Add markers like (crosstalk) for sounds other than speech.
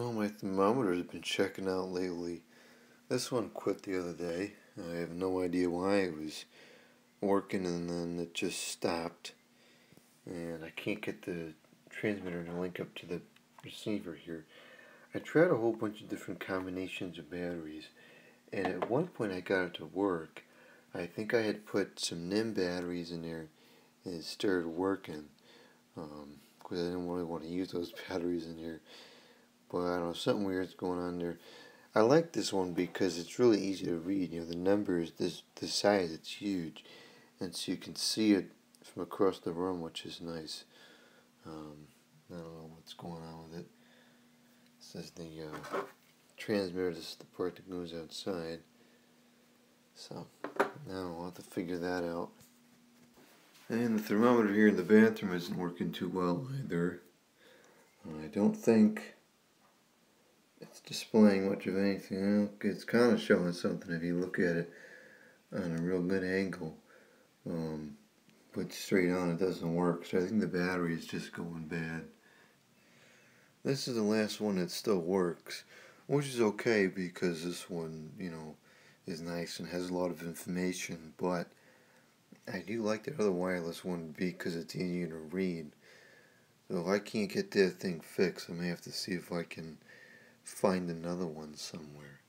Oh, my thermometer's been checking out lately. This one quit the other day. I have no idea why it was working and then it just stopped. And I can't get the transmitter to link up to the receiver here. I tried a whole bunch of different combinations of batteries and at one point I got it to work. I think I had put some NiMH batteries in there and it started working. Um, because I didn't really want to use those (laughs) batteries in here. But I don't know, something weird's going on there. I like this one because it's really easy to read. You know, the numbers, this the size, it's huge, and so you can see it from across the room, which is nice. Um, I don't know what's going on with it. This is the uh, transmitter. This is the part that goes outside. So now I'll have to figure that out. And the thermometer here in the bathroom isn't working too well either. I don't think displaying much of anything. It's kind of showing something if you look at it on a real good angle. Um, but straight on it doesn't work. So I think the battery is just going bad. This is the last one that still works, which is okay because this one, you know, is nice and has a lot of information. But I do like the other wireless one because it's easier to read. So if I can't get that thing fixed, I may have to see if I can find another one somewhere.